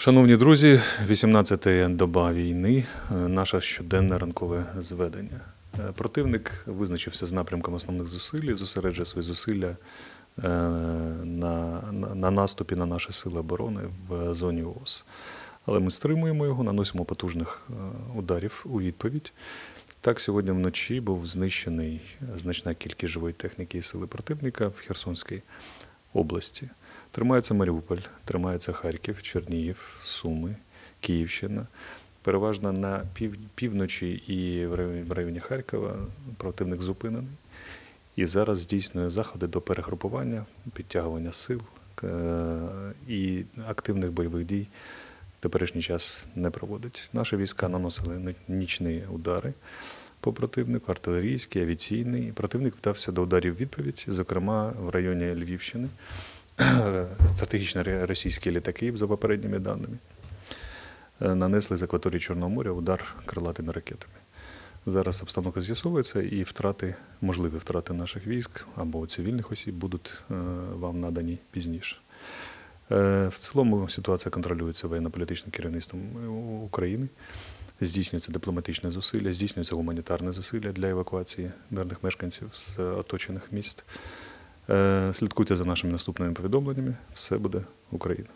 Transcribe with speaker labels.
Speaker 1: Шановні друзі, 18-та доба війни, е, наше щоденне ранкове зведення. Е, Противник визначився з напрямком основних зусиль зосереджує свої зусилля е, на, на, на наступі на наші сили оборони в зоні ООС. Але ми стримуємо його, наносимо потужних ударів у відповідь. Так, сьогодні вночі був знищений значна кількість живої техніки і сили противника в Херсонській області. Тримається Маріуполь, тримається Харків, Чернігів, Суми, Київщина. Переважно на пів, півночі і в районі, в районі Харкова противник зупинений. І зараз здійснює заходи до перегрупування, підтягування сил і активних бойових дій в теперішній час не проводить. Наші війська наносили нічні удари по противнику, артилерійський, авіаційний. Противник вдався до ударів відповідь, зокрема в районі Львівщини. Стратегічно російські літаки, за попередніми даними, е, нанесли з акваторії Чорного моря удар крилатими ракетами. Зараз обстановка з'ясовується і втрати, можливі втрати наших військ або цивільних осіб будуть е, вам надані пізніше. Е, В цілому ситуація контролюється воєнно-політичним керівництвом України. Здійснюються дипломатичні зусилля, здійснюються гуманітарні зусилля для евакуації мирних мешканців з оточених міст. Е, Слідкуйте за нашими наступними повідомленнями. Все буде Україна.